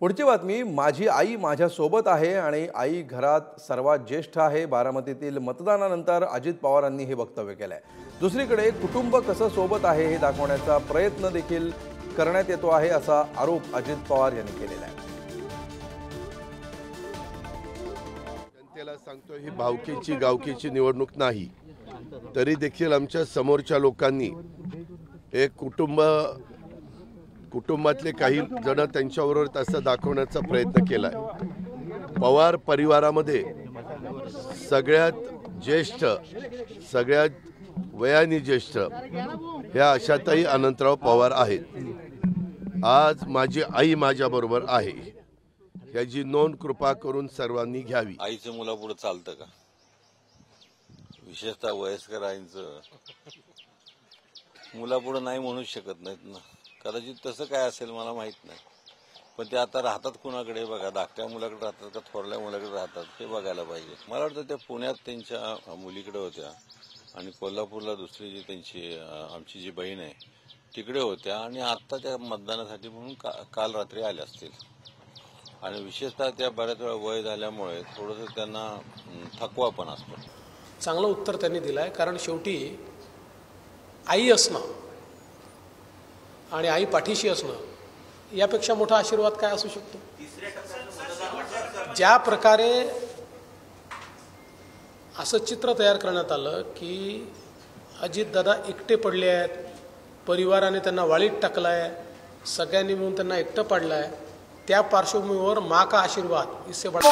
पुढची बातमी माझी आई माझ्यासोबत आहे आणि आई घरात सर्वात ज्येष्ठ आहे. बारामतीतील मतदानानंतर अजित पवारांनी हे वक्तव्य केलं आहे दुसरीकडे कुटुंब कसं सोबत आहे हे दाखवण्याचा प्रयत्न देखील करण्यात येतो आहे असा आरोप अजित पवार यांनी केलेला आहे. जनतेला सांगतो ही भावकीची गावकीची निवडणूक नाही. तरी देखील आमच्या समोरच्या लोकांनी एक कुटुंब कुटुंबातले काही जण त्यांच्याबरोबर तसं दाखवण्याचा प्रयत्न केलाय. पवार परिवारामध्ये सगळ्यात ज्येष्ठ सगळ्यात वयानी ज्येष्ठ ह्या अशातही अनंतराव पवार आहेत. आज माझी आई माझ्याबरोबर आहे. याची नोंद कृपा करून सर्वांनी घ्यावी. आईचं मुलापुढे चालतं का? विशेषतः वयस्कर आईंचं. मुलापुढं नाही म्हणूच शकत नाहीत ना. कदाचित तसं काय असेल मला माहीत नाही. पण ते आता राहतात कुणाकडे बघा? धाकट्या मुलाकडे राहतात का थोरल्या मुलाकडे राहतात? हे बघायला पाहिजे. मला वाटतं त्या पुण्यात त्यांच्या मुलीकडे होत्या. आणि कोल्हापूरला दुसरी जी त्यांची आमची जी बहीण आहे तिकडे होत्या. आणि आत्ता त्या मतदानासाठी म्हणून का- काल रात्री आल्या असतील. आणि विशेषतः त्या बऱ्याच वेळा वय झाल्यामुळे थोडंसं त्यांना थकवा पण असतो. चांगलं उत्तर त्यांनी दिलं आहे कारण शेवटी आई असणं आणि आई पाठीशी असणं यापेक्षा मोठा आशीर्वाद काय असू शकतो? ज्या प्रकारे असं चित्र तयार करण्यात आलं की अजितदादा एकटे पडले आहेत परिवाराने त्यांना वाळीत टाकला आहे सगळ्यांनी मिळून त्यांना एकटं पाडलं आहे त्या पार्श्वभूमीवर मा का आशीर्वाद इससे बडा